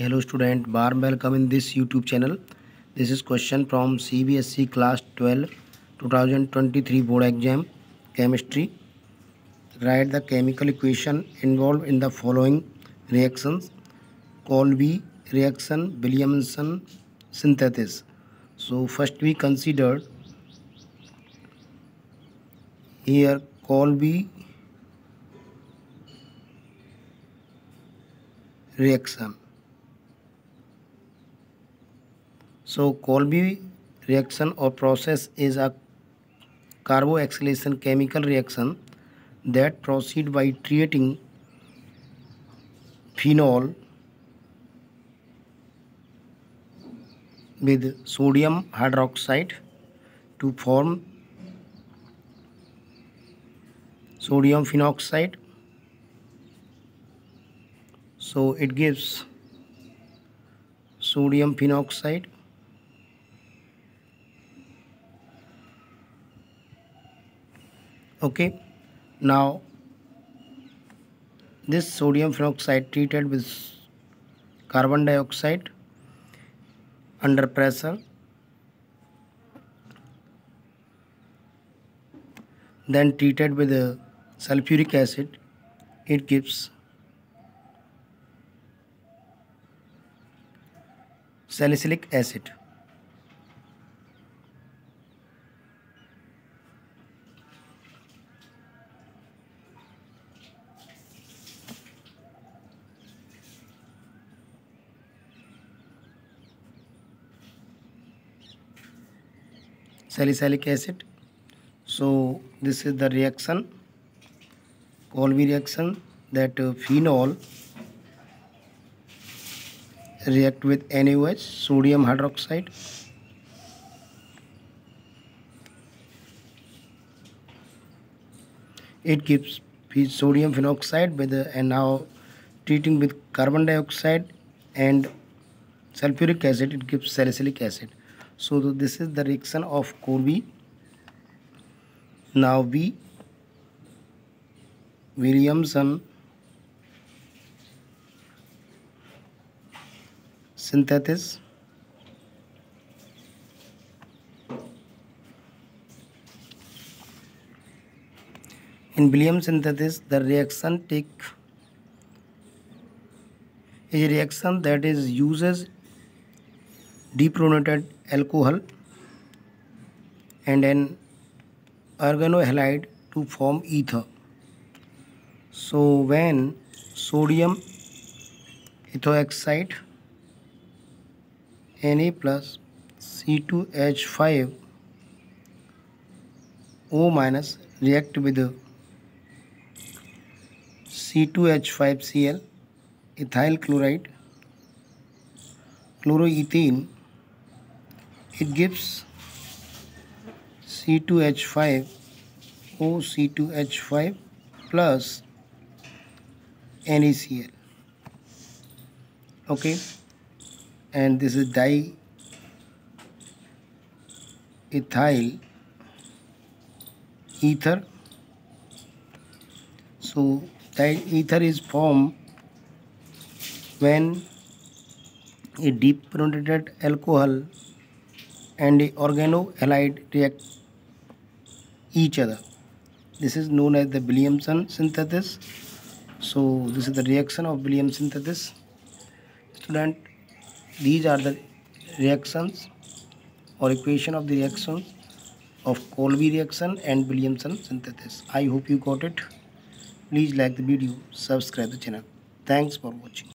Hello student बार welcome in this YouTube channel this is question from C B S CBSE class twelve 2023 board exam chemistry write the chemical equation involve in the following reaction Kolbe reaction Williamson synthesis so first we considered here Kolbe reaction So Kolbe reaction or process is a carboxylation chemical reaction that proceed by treating phenol with sodium hydroxide to form sodium phenoxide. So it gives sodium phenoxide okay. Now this sodium peroxide treated with carbon dioxide under pressure. Then treated with sulfuric acid it gives salicylic acid salicylic acid. So this is the reaction Kolbe reaction that uh, phenol react with NaOH sodium hydroxide. It gives sodium phenoxide with the, and now treating with carbon dioxide and sulfuric acid it gives salicylic acid so this is the reaction of Colby now we Williamson synthesis in Williams synthesis the reaction take a reaction that is uses deprotonated alcohol and an organohalide to form ether. So when sodium ethoxide Na plus C2H5 O minus react with C2H5Cl ethyl chloride chloroethene it gives C2H5 OC2H5 plus NaCl okay? And this is di ethyl ether. So ether is formed when a deep deprotonated alcohol and the organohalide react each other. This is known as the Williamson synthesis. So this is the reaction of Williamson synthesis. Student, these are the reactions or equation of the reactions of Kolbe reaction and Williamson synthesis. I hope you got it. Please like the video, subscribe the channel. Thanks for watching.